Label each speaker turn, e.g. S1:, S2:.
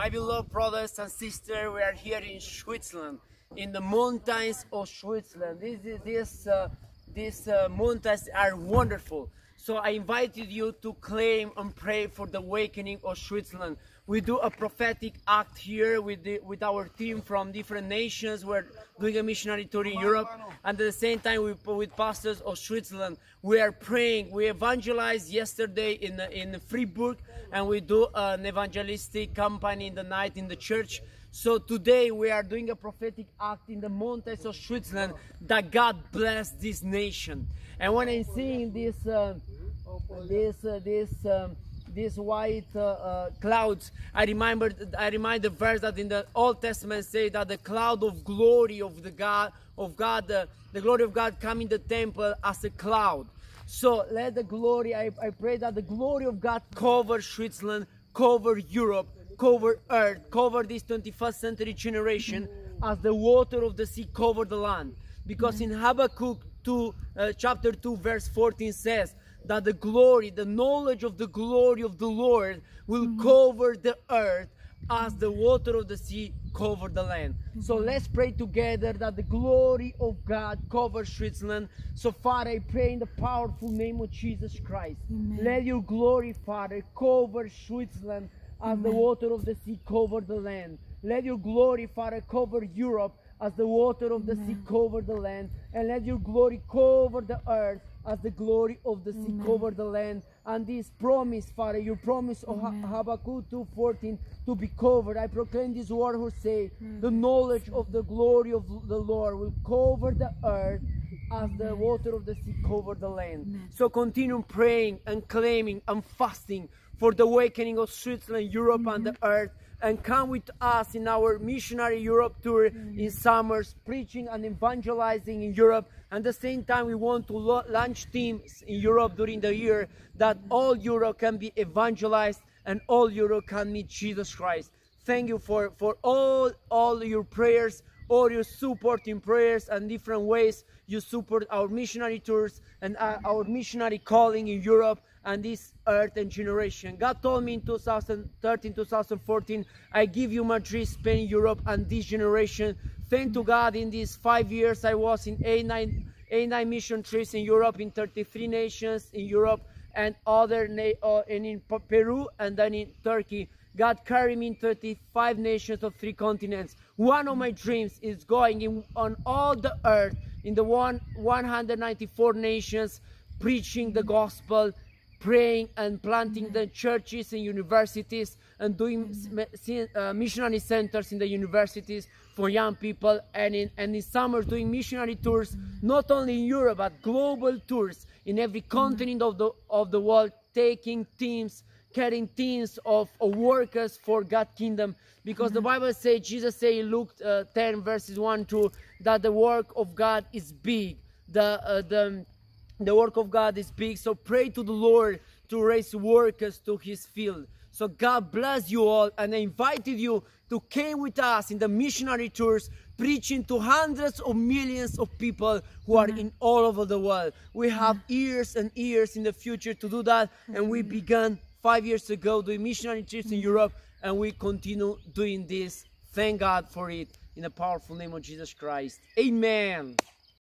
S1: My beloved brothers and sisters, we are here in Switzerland, in the mountains of Switzerland. This, is- this, uh, these uh, mountains are wonderful. So I invited you to claim and pray for the awakening of Switzerland. We do a prophetic act here with, the, with our team from different nations. We're doing a missionary tour in Europe, and at the same time, we, with pastors of Switzerland, we are praying. We evangelized yesterday in in Fribourg, and we do an evangelistic campaign in the night in the church. So today we are doing a prophetic act in the mountains of Switzerland that God bless this nation. And when I'm seeing this, uh, this, uh, this, um, white uh, uh, clouds, I remember, I remind the verse that in the Old Testament say that the cloud of glory of the God, of God, uh, the glory of God come in the temple as a cloud. So let the glory, I, I pray that the glory of God cover Switzerland, cover Europe, cover earth, cover this 21st century generation as the water of the sea cover the land. Because in Habakkuk 2, uh, chapter 2, verse 14 says that the glory, the knowledge of the glory of the Lord will mm-hmm. cover the earth as the water of the sea cover the land. So mm-hmm. let's pray together that the glory of God covers Switzerland. So Father, I pray in the powerful name of Jesus Christ. Let your glory, Father, cover Switzerland as the water of the sea cover the land. Let your glory, Father, cover Europe as the water of the sea cover the land. And let your glory cover the earth as the glory of the sea cover the land. And this promise, Father, your promise of Ha- Habakkuk 2.14 to be covered. I proclaim this word who say, the knowledge of the glory of the Lord will cover the earth as the water of the sea cover the land. So continue praying and claiming and fasting for the awakening of Switzerland, Europe, and the mm-hmm. earth. And come with us in our missionary Europe tour in mm-hmm. summers, preaching and evangelizing in Europe. And at the same time, we want to launch teams in Europe during the year that all Europe can be evangelized and all Europe can meet Jesus Christ. Thank you for, for all, all your prayers, all your support in prayers and different ways you support our missionary tours and uh, our missionary calling in Europe and this earth and generation. God told me in 2013, 2014, I give you Madrid, Spain, Europe, and this generation. Thank to God, in these five years, I was in A9, A9 mission trips in Europe, in 33 nations in Europe, and other uh, and in Peru, and then in Turkey. God carried me in 35 nations of three continents. One of my dreams is going in, on all the earth, in the one, 194 nations, preaching the gospel, praying and planting the churches and universities and doing uh, missionary centers in the universities for young people and in, and in summer doing missionary tours not only in Europe but global tours in every continent of the of the world taking teams carrying teams of, workers for God's kingdom. Because the Bible says Jesus say in Luke uh, 10 verses 1 2 that the work of God is big. The uh, the the work of God is big, so pray to the Lord to raise workers to his field. So God bless you all, and I invited you to come with us in the missionary tours, preaching to hundreds of millions of people who are in all over the world. We have years and years in the future to do that, and we began five years ago doing missionary trips in mm. Europe, and we continue doing this. Thank God for it in the powerful name of Jesus Christ. Amen.